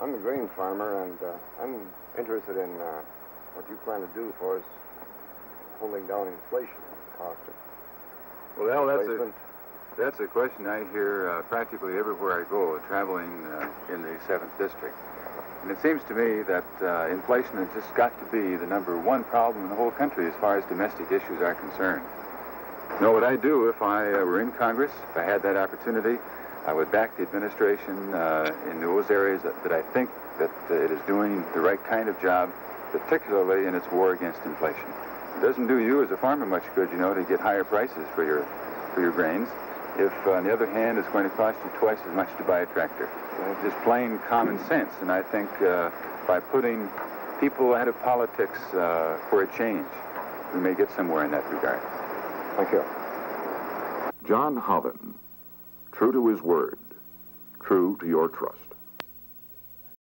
I'm a grain farmer, and uh, I'm interested in uh, what you plan to do for us holding down inflation cost of Well, that's a, that's a question I hear uh, practically everywhere I go, traveling uh, in the 7th District. And it seems to me that uh, inflation has just got to be the number one problem in the whole country as far as domestic issues are concerned. You know what I'd do if I uh, were in Congress, if I had that opportunity, I would back the administration uh, in those areas that, that I think that uh, it is doing the right kind of job, particularly in its war against inflation. It doesn't do you as a farmer much good, you know, to get higher prices for your for your grains. If, uh, on the other hand, it's going to cost you twice as much to buy a tractor. Uh, just plain common sense. And I think uh, by putting people ahead of politics uh, for a change, we may get somewhere in that regard. Thank you. Jon Haaven, true to his word, true to your trust.